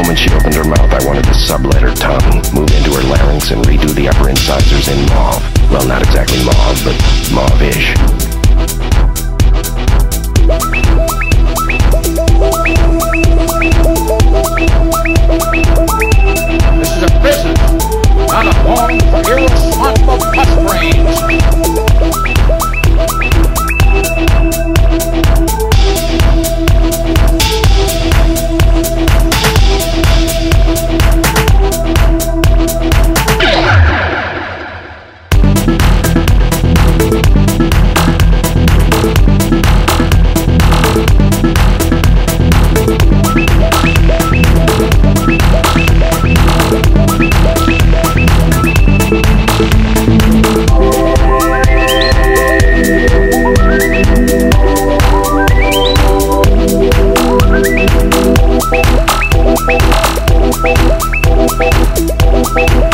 Moment she opened her mouth, I wanted to sublet her tongue, move into her larynx, and redo the upper incisors in mauve. Well, not exactly mauve, but mauve-ish. Thank